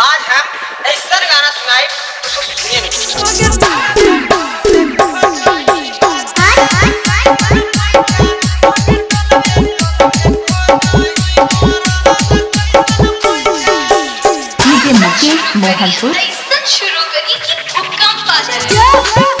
आज हम ऐसा गाना सुनाए उसको सुनिए मोहनपुर। शुरू करी कि भूकंप आ जाए।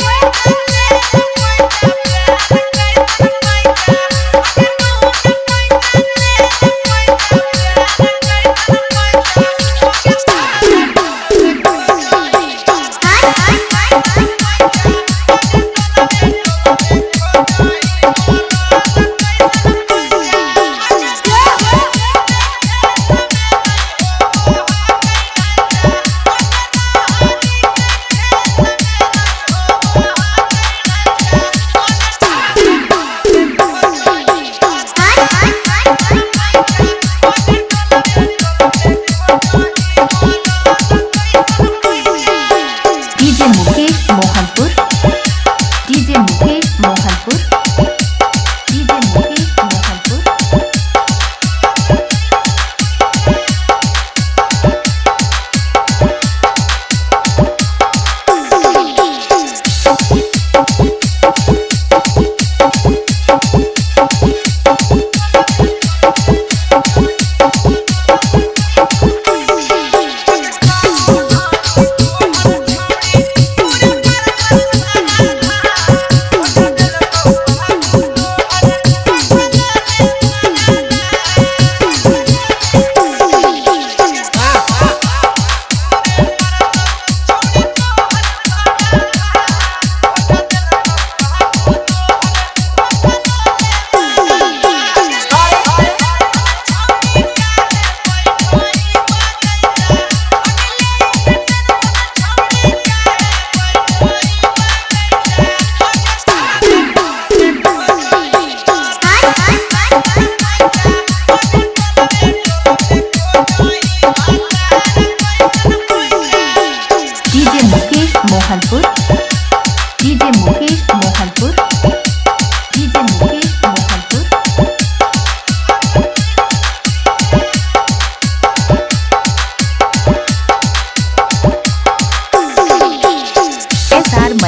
Oh,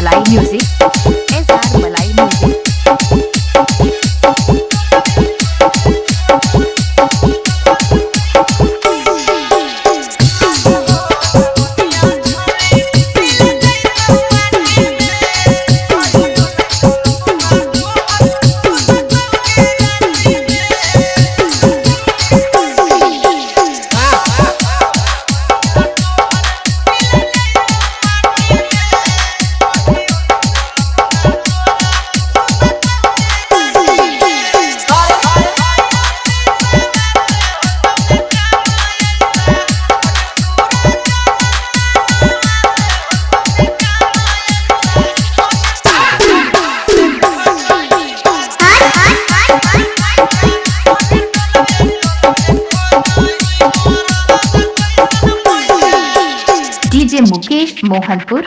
Like music. Mukesh Mohanpur